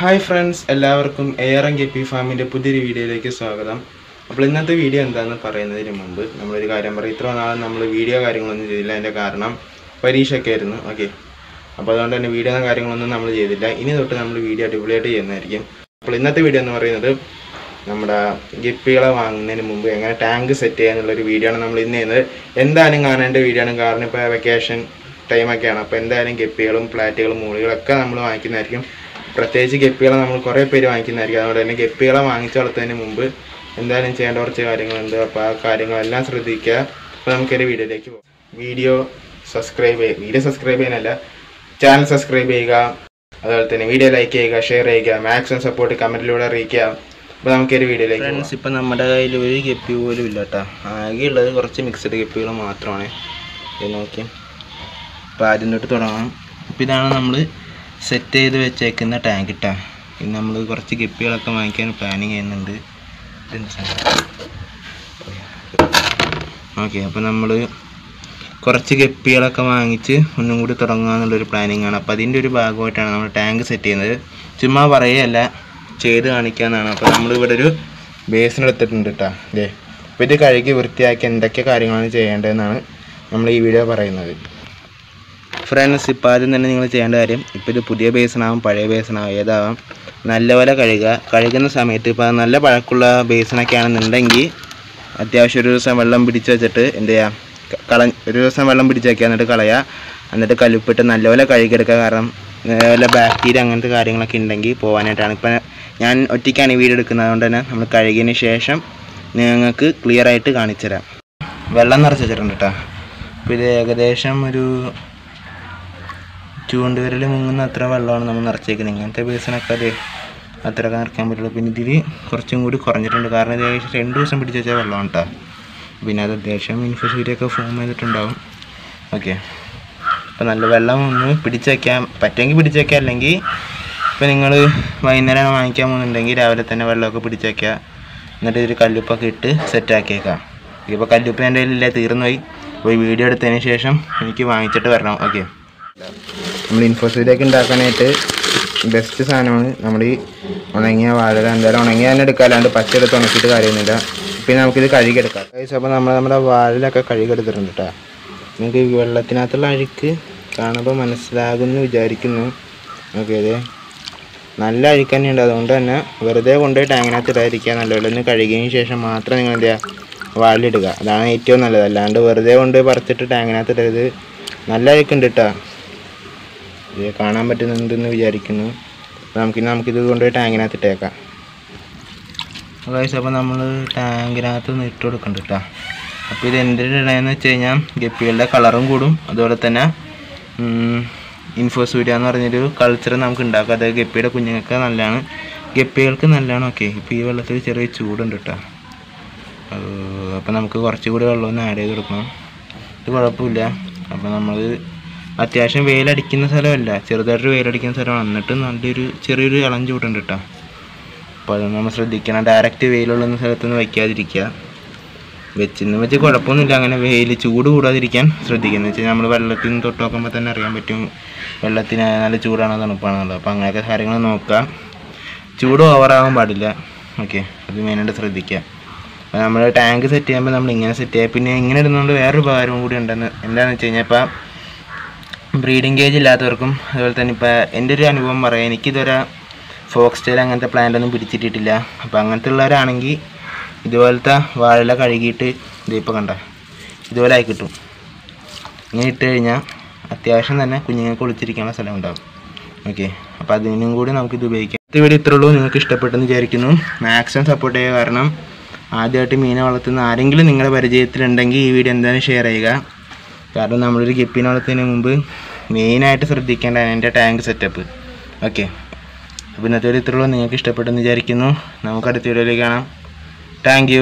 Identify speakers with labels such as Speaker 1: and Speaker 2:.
Speaker 1: Hi friends എല്ലാവർക്കും air N K P ഫാമിന്റെ പുതിയൊരു വീഡിയോയിലേക്ക് സ്വാഗതം. അപ്പോൾ ഇന്നത്തെ വീഡിയോ എന്താണെന്ന് പറയുന്നതിന് മുമ്പ് നമ്മളൊരു കാര്യം പറയും. ഇത്ര നാളും നമ്മൾ വീഡിയോ കാര്യങ്ങളൊന്നും ചെയ്തില്ല. അതിന്റെ കാരണം പരീക്ഷയൊക്കെ ആയിരുന്നു. ഓക്കെ. അപ്പോൾ അതുകൊണ്ട് തന്നെ വീഡിയോ കാര്യങ്ങളൊന്നും നമ്മൾ ചെയ്തില്ല. ഇനി തൊട്ട് നമ്മൾ വീഡിയോ അടിപൊളിയായിട്ട് ചെയ്യുന്നതായിരിക്കും. അപ്പോൾ ഇന്നത്തെ വീഡിയോ എന്ന് പറയുന്നത് നമ്മുടെ ഗിപ്പികളെ വാങ്ങുന്നതിന് മുമ്പ് എങ്ങനെ ടാങ്ക് സെറ്റ് ചെയ്യാന്നുള്ളൊരു വീഡിയോ ആണ് നമ്മൾ ഇന്ന് ചെയ്യുന്നത്. എന്തായാലും കാണേണ്ട വീഡിയോ ആണ്. കാരണം ഇപ്പോൾ വെക്കേഷൻ ടൈമൊക്കെയാണ് അപ്പോൾ എന്തായാലും ഗപ്പികളും ഫ്ലാറ്റുകളും മൂളികളൊക്കെ നമ്മൾ വാങ്ങിക്കുന്നതായിരിക്കും. പ്രത്യേകിച്ച് ഗപ്പികളെ നമ്മൾ കുറേ പേര് വാങ്ങിക്കുന്നതായിരിക്കും. അതുകൊണ്ട് തന്നെ ഗപ്പികളെ വാങ്ങിച്ച് വളർത്തുന്നതിന് മുമ്പ് എന്തായാലും ചെയ്യേണ്ട കുറച്ച് കാര്യങ്ങളുണ്ട് അപ്പോൾ ആ കാര്യങ്ങളെല്ലാം ശ്രദ്ധിക്കുക. അപ്പോൾ നമുക്കൊരു വീഡിയോയിലേക്ക് പോകാം. വീഡിയോ സബ്സ്ക്രൈബ് ചെയ്യുക വീഡിയോ സബ്സ്ക്രൈബ് ചെയ്യാനല്ല ചാനൽ സബ്സ്ക്രൈബ് ചെയ്യുക. അതുപോലെ തന്നെ വീഡിയോ ലൈക്ക് ചെയ്യുക ഷെയർ ചെയ്യുക മാക്സിമം സപ്പോർട്ട് കമന്റിലൂടെ അറിയിക്കുക. അപ്പോൾ നമുക്കൊരു വീഡിയോയിലേക്ക് ഫ്രണ്ട്സ് ഇപ്പം നമ്മുടെ കയ്യിൽ ഒരു ഗപ്പി പോലും ഇല്ല കേട്ടോ. ആകെയുള്ളത് കുറച്ച് മിക്സഡ് ഗപ്പികൾ മാത്രമാണ്. നോക്കി അപ്പോൾ ആദ്യം തൊട്ട് തുടങ്ങാം. അപ്പോൾ ഇതാണ് നമ്മൾ സെറ്റ് ചെയ്ത് വെച്ചേക്കുന്ന ടാങ്ക് ഇട്ടാ. ഇനി നമ്മൾ കുറച്ച് ഗപ്പികളൊക്കെ വാങ്ങിക്കാൻ പ്ലാനിങ് ചെയ്യുന്നുണ്ട്. ഓക്കെ അപ്പോൾ നമ്മൾ കുറച്ച് ഗപ്പികളൊക്കെ വാങ്ങിച്ച് ഒന്നും കൂടി തുടങ്ങുക എന്നുള്ളൊരു പ്ലാനിങ് ആണ്. അപ്പോൾ അതിന്റെ ഒരു ഭാഗമായിട്ടാണ് നമ്മൾ ടാങ്ക് സെറ്റ് ചെയ്യുന്നത്. ചുമ്മാ പറയുകയല്ല ചെയ്ത് കാണിക്കാന്നാണ്. അപ്പോൾ നമ്മൾ ഇവിടെ ഒരു ബേസിന് എടുത്തിട്ടുണ്ട് കേട്ടോ അല്ലേ അപ്പോൾ ഇത് കഴുകി വൃത്തിയാക്കി എന്തൊക്കെ കാര്യങ്ങളാണ് ചെയ്യേണ്ടതെന്നാണ് നമ്മൾ ഈ വീഡിയോ പറയുന്നത്. ഫ്രണ്ട്സ് ഇപ്പോൾ ആദ്യം തന്നെ നിങ്ങൾ ചെയ്യേണ്ട കാര്യം ഇപ്പോൾ ഇത് പുതിയ ബേസിനാവും പഴയ ബേസിനാവും ഏതാവാം. നല്ലപോലെ കഴുകുക. കഴുകുന്ന സമയത്ത് ഇപ്പോൾ നല്ല പഴക്കുള്ള ബേസിനൊക്കെ ആണെന്നുണ്ടെങ്കിൽ അത്യാവശ്യം ഒരു ദിവസം വെള്ളം പിടിച്ച് വെച്ചിട്ട് എന്ത് ചെയ്യുക കള ഒരു ദിവസം വെള്ളം പിടിച്ച് വയ്ക്കുക എന്നിട്ട് കളയുക. എന്നിട്ട് കലുപ്പിട്ട് നല്ലപോലെ കഴുകിയെടുക്കുക. കാരണം വല്ല ബാക്ടീരിയ അങ്ങനത്തെ കാര്യങ്ങളൊക്കെ ഉണ്ടെങ്കിൽ പോകാനായിട്ടാണ് ഇപ്പം ഞാൻ ഒറ്റയ്ക്കാണ് ഈ വീഡിയോ എടുക്കുന്നത്. അതുകൊണ്ട് തന്നെ നമ്മൾ കഴുകിയതിന് ശേഷം നിങ്ങൾക്ക് ക്ലിയർ ആയിട്ട് കാണിച്ചു തരാം വെള്ളം നിറച്ച് വെച്ചിട്ടുണ്ട് കേട്ടോ അപ്പോൾ ഇത് ഏകദേശം ഒരു ചൂണ്ടുവിരൽ മുങ്ങുന്ന അത്ര വെള്ളമാണ് നമ്മൾ നിറച്ചേക്കുന്നത്. ഇങ്ങനത്തെ ബേസിനൊക്കെ അത് അത്രയൊക്കെ നിറയ്ക്കാൻ പറ്റുള്ളൂ. പിന്നെ ഇതിൽ കുറച്ചും കൂടി കുറഞ്ഞിട്ടുണ്ട്. കാരണം ഇത് ഏകദേശം രണ്ട് ദിവസം പിടിച്ച് വെച്ചാൽ വെള്ളമാണ് കേട്ടോ പിന്നെ അത് അത്യാവശ്യം ഇൻഫോസൂരിയൊക്കെ ഫോം ചെയ്തിട്ടുണ്ടാവും. ഓക്കെ. അപ്പോൾ നല്ല വെള്ളം ഒന്ന് പിടിച്ച് വയ്ക്കാൻ പറ്റുമെങ്കിൽ പിടിച്ച് വയ്ക്കുക അല്ലെങ്കിൽ ഇപ്പോൾ നിങ്ങൾ വൈകുന്നേരം വാങ്ങിക്കാൻ പോകുന്നുണ്ടെങ്കിൽ രാവിലെ തന്നെ വെള്ളമൊക്കെ പിടിച്ച് വയ്ക്കുക എന്നിട്ട് ഇതിൽ കല്ലുപ്പൊക്കെ ഇട്ട് സെറ്റാക്കിയേക്കാം ഇപ്പോൾ കല്ലുപ്പ് എന്റെ കയ്യിലില്ല തീർന്നു പോയി അപ്പോൾ വീഡിയോ എടുത്തതിന് ശേഷം എനിക്ക് വാങ്ങിച്ചിട്ട് വരണം. ഓക്കെ. നമ്മൾ ഇൻഫോസിലേക്ക് ഉണ്ടാക്കാനായിട്ട് ബെസ്റ്റ് സാധനമാണ്. നമ്മൾ ഈ ഉണങ്ങിയ വാഴ എന്തായാലും ഉണങ്ങിയ തന്നെ എടുക്കുക അല്ലാണ്ട് പച്ച എടുത്ത് ഉണക്കിയിട്ട് കാര്യമൊന്നുമില്ല. പിന്നെ നമുക്കിത് കഴുകിയെടുക്കാം അപ്പോൾ നമ്മൾ നമ്മുടെ വാഴയിലൊക്കെ കഴുകിയെടുത്തിട്ടുണ്ട് കേട്ടോ നിങ്ങൾക്ക് വെള്ളത്തിനകത്തുള്ള അഴുക്ക് കാണുമ്പോൾ മനസ്സിലാകുമെന്ന് വിചാരിക്കുന്നു. ഓക്കെ അതെ നല്ല അഴുക്ക് തന്നെയുണ്ട്. അതുകൊണ്ട് തന്നെ വെറുതെ കൊണ്ടുപോയി ടാങ്കിനകത്ത് ഇടാതിരിക്കുക നല്ല ഒന്ന് കഴുകിയതിന് ശേഷം മാത്രം നിങ്ങൾ എന്താ ചെയ്യുക? അതാണ് ഏറ്റവും നല്ലത്. അല്ലാണ്ട് വെറുതെ കൊണ്ടുപോയി പറിച്ചിട്ട് ടാങ്കിനകത്ത് ഇടരുത്. നല്ല അഴുക്കുണ്ട് കേട്ടോ ഇത് കാണാൻ പറ്റുന്നുണ്ടെന്ന് വിചാരിക്കുന്നു. അപ്പോൾ നമുക്ക് നമുക്കിത് കൊണ്ടുപോയി ടാങ്കിനകത്ത് ഇട്ടേക്കാം ഗൈസ് അപ്പോൾ നമ്മൾ ടാങ്കിനകത്ത് നിന്ന് ഇട്ട് കൊടുക്കണ്ട കേട്ടോ അപ്പോൾ ഇത് എന്തിന്റെ ഇടയെന്ന് വെച്ച് കഴിഞ്ഞാൽ ഗപ്പികളുടെ കളറും കൂടും. അതുപോലെ തന്നെ ഇൻഫോസൂര്യ എന്ന് പറഞ്ഞൊരു കൾച്ചർ നമുക്ക് ഉണ്ടാക്കാം. അതായത് ഗപ്പിയുടെ കുഞ്ഞുങ്ങൾക്ക് നല്ലതാണ്. ഗപ്പികൾക്ക് നല്ലതാണ് ഓക്കെ ഇപ്പോൾ ഈ വെള്ളത്തിൽ ചെറിയ ചൂടുണ്ട് കേട്ടോ അപ്പോൾ നമുക്ക് കുറച്ചുകൂടി വെള്ളം ഒന്ന് ആഡ് ചെയ്ത് കൊടുക്കണം. ഇത് കുഴപ്പമില്ല. അപ്പോൾ നമ്മൾ അത്യാവശ്യം വെയിലടിക്കുന്ന സ്ഥലമല്ല? ചെറുതായിട്ട് വെയിലടിക്കുന്ന സ്ഥലമാണ്. എന്നിട്ട് നല്ലൊരു ചെറിയൊരു ഇളം ചൂടുണ്ട് കേട്ടോ അപ്പോൾ അത് നമ്മൾ ശ്രദ്ധിക്കണം. ഡയറക്റ്റ് വെയിലുള്ള സ്ഥലത്തൊന്നും വയ്ക്കാതിരിക്കുക. വെച്ചെന്ന് വെച്ച് കുഴപ്പമൊന്നുമില്ല. അങ്ങനെ വെയിൽ ചൂട് കൂടാതിരിക്കാൻ ശ്രദ്ധിക്കുക. എന്ന് വെച്ചാൽ നമ്മൾ വെള്ളത്തിൽ നിന്ന് തൊട്ട് നോക്കുമ്പോൾ തന്നെ അറിയാൻ പറ്റും വെള്ളത്തിന് നല്ല ചൂടാണോ തണുപ്പാണെന്നുള്ളത് അപ്പോൾ അങ്ങനെയൊക്കെ കാര്യങ്ങൾ നോക്കുക. ചൂട് ഓവറാകാൻ പാടില്ല. ഓക്കെ അത് മെയിനായിട്ട് ശ്രദ്ധിക്കുക. അപ്പോൾ നമ്മൾ ടാങ്ക് സെറ്റ് ചെയ്യുമ്പോൾ നമ്മൾ ഇങ്ങനെ സെറ്റ് ചെയ്യുക. പിന്നെ ഇങ്ങനെ ഇടുന്നതുകൊണ്ട് വേറൊരു ഉപകാരവും കൂടി ഉണ്ടെന്ന് എന്താണെന്ന് വെച്ച് കഴിഞ്ഞാൽ ഇപ്പോൾ ബ്രീഡിംഗ് കേജ് ഇല്ലാത്തവർക്കും അതുപോലെ തന്നെ ഇപ്പോൾ എന്റെ ഒരു അനുഭവം പറയാം. എനിക്കിതുവരെ ഫോക്സ് സ്റ്റൈൽ അങ്ങനത്തെ പ്ലാന്റ് ഒന്നും പിടിച്ചിട്ടിട്ടില്ല. അപ്പോൾ അങ്ങനത്തെ ഉള്ളവരാണെങ്കിൽ ഇതുപോലത്തെ വാഴല കഴുകിയിട്ട് ഇതിപ്പോൾ കണ്ട ഇതുപോലെ ആയി കിട്ടും. ഇങ്ങനെ ഇട്ട് കഴിഞ്ഞാൽ അത്യാവശ്യം തന്നെ കുഞ്ഞുങ്ങൾക്ക് ഒളിച്ചിരിക്കാനുള്ള സ്ഥലം ഉണ്ടാകും ഓക്കെ അപ്പോൾ അതിനും കൂടി നമുക്കിത് ഉപയോഗിക്കാം. ഇത് വീഡിയോ ഇത്രേ ഉള്ളൂ. നിങ്ങൾക്ക് ഇഷ്ടപ്പെട്ടെന്ന് വിചാരിക്കുന്നു. മാക്സിമം സപ്പോർട്ട് ചെയ്യുക. കാരണം ആദ്യമായിട്ട് മീനെ വളർത്തുന്ന ആരെങ്കിലും നിങ്ങളുടെ പരിചയത്തിലുണ്ടെങ്കിൽ ഈ വീഡിയോ എന്തായാലും ഷെയർ ചെയ്യുക. കാരണം നമ്മളൊരു ഗപ്പിനെ വളർത്തുന്നതിന് മുമ്പ് മെയിനായിട്ട് ശ്രദ്ധിക്കേണ്ടതാണ് എന്റെ ടാങ്ക് സെറ്റപ്പ് ഓക്കെ അപ്പോൾ ഇന്നത്തെ ഒരു ഇത്രയുള്ളൂ നിങ്ങൾക്ക് ഇഷ്ടപ്പെട്ടെന്ന് വിചാരിക്കുന്നു. നമുക്ക് അടുത്ത വീഡിയോയിലേക്ക് കാണാം. താങ്ക്